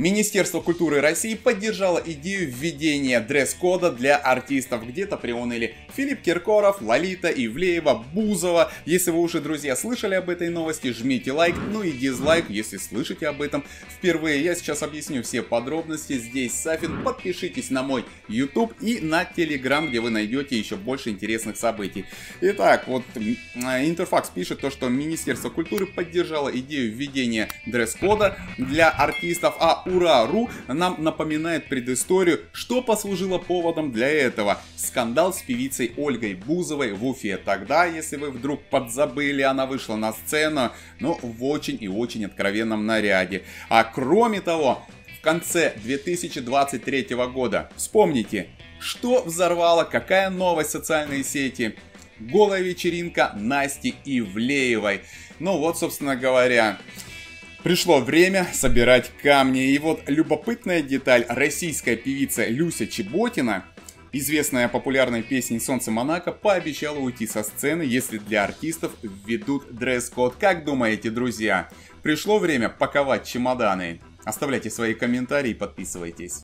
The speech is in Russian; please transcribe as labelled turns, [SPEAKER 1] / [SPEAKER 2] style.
[SPEAKER 1] Министерство культуры России поддержало идею введения дресс-кода для артистов. Где-то приуныли Филипп Киркоров, Лолита, Ивлеева, Бузова. Если вы уже, друзья, слышали об этой новости, жмите лайк, ну и дизлайк, если слышите об этом впервые. Я сейчас объясню все подробности. Здесь Сафин. Подпишитесь на мой YouTube и на Telegram, где вы найдете еще больше интересных событий. Итак, вот Интерфакс пишет то, что Министерство культуры поддержало идею введения дресс-кода для артистов, а Ура.ру нам напоминает предысторию, что послужило поводом для этого. Скандал с певицей Ольгой Бузовой в Уфе. Тогда, если вы вдруг подзабыли, она вышла на сцену, но в очень и очень откровенном наряде. А кроме того, в конце 2023 года, вспомните, что взорвало, какая новость в социальные сети? Голая вечеринка Насти Ивлеевой. Ну вот, собственно говоря, Пришло время собирать камни. И вот любопытная деталь. Российская певица Люся Чеботина, известная популярной песней «Солнце Монако», пообещала уйти со сцены, если для артистов введут дресс-код. Как думаете, друзья? Пришло время паковать чемоданы. Оставляйте свои комментарии подписывайтесь.